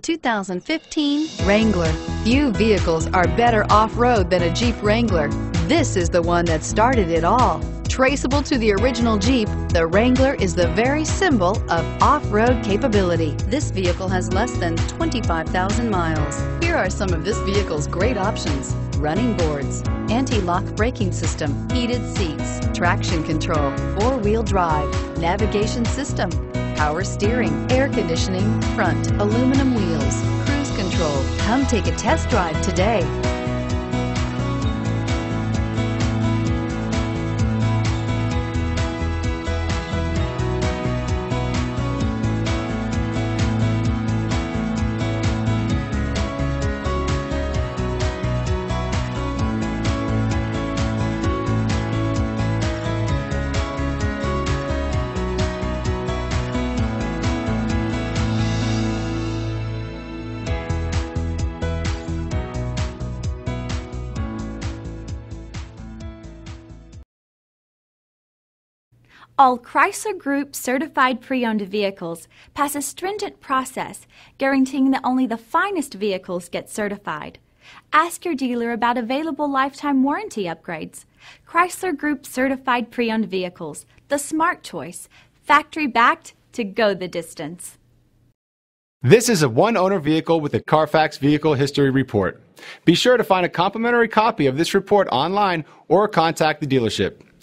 2015 Wrangler. Few vehicles are better off-road than a Jeep Wrangler. This is the one that started it all. Traceable to the original Jeep, the Wrangler is the very symbol of off-road capability. This vehicle has less than 25,000 miles. Here are some of this vehicle's great options. Running boards, anti-lock braking system, heated seats, traction control, four-wheel drive, navigation system, power steering, air conditioning, front, aluminum wheels, cruise control. Come take a test drive today. All Chrysler Group certified pre owned vehicles pass a stringent process guaranteeing that only the finest vehicles get certified. Ask your dealer about available lifetime warranty upgrades. Chrysler Group certified pre owned vehicles, the smart choice, factory backed to go the distance. This is a one owner vehicle with a Carfax Vehicle History Report. Be sure to find a complimentary copy of this report online or contact the dealership.